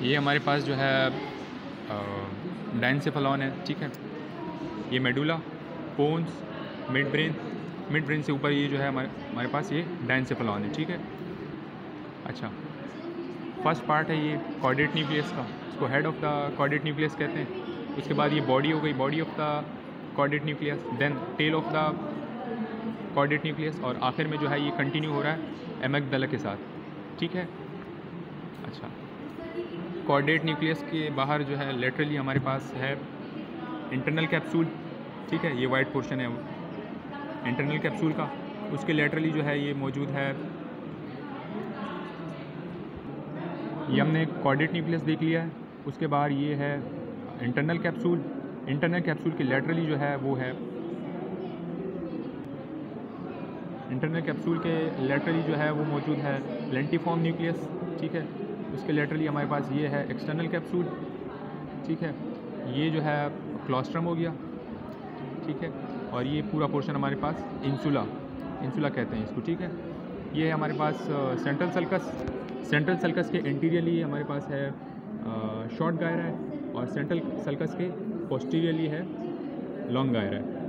ये हमारे पास जो है डाइनसेफलॉन है, ठीक है? ये medulla pons mid brain mid brain से ऊपर ये जो है हमारे हमारे पास ये डाइनसेफलॉन है, ठीक है? अच्छा फ़र्स्ट पार्ट है ये कॉर्डेट न्यूक्लियस का। इसको head of the caudate nucleus कहते हैं। उसके बाद ये बॉडी हो गई body of the caudate nucleus then tail of the caudate nucleus और आखिर में जो है ये कंटिन्यू हो रहा है एमएक दल के साथ, ठीक है? अच्छा कॉर्डेट न्यूक्लियस के बाहर जो है लेटरली हमारे पास है इंटरनल कैप्सूल ठीक है? ये वाइट पोर्शन है इंटरनल कैप्सूल का। उसके लेटरली जो है, ये मौजूद है। ये हमने कॉर्डेट न्यूक्लियस देख लिया है। उसके बाहर ये है इंटरनल कैप्सूल इंटरनल कैप्सूल के लेटरली जो है, वो है। इंटरनल कैप्सूल के लेटरली जो है, वो मौजूद है। लेंटीफॉर्म न्यूक्लियस ठीक है? उसके लेटरली हमारे पास ये है एक्सटर्नल कैप्सूल ठीक है? ये जो है क्लॉस्ट्रम हो गया, ठीक है? और ये पूरा पोर्शन हमारे पास इंसुला इंसुला कहते हैं इसको, ठीक है? ये है हमारे पास सेंट्रल सल्कस सेंट्रल सल्कस के इंटीरियरली हमारे पास है शॉर्ट गायरा है और सेंट्रल सल्कस के पोस्टीरियरली है लॉन्ग गायरा है।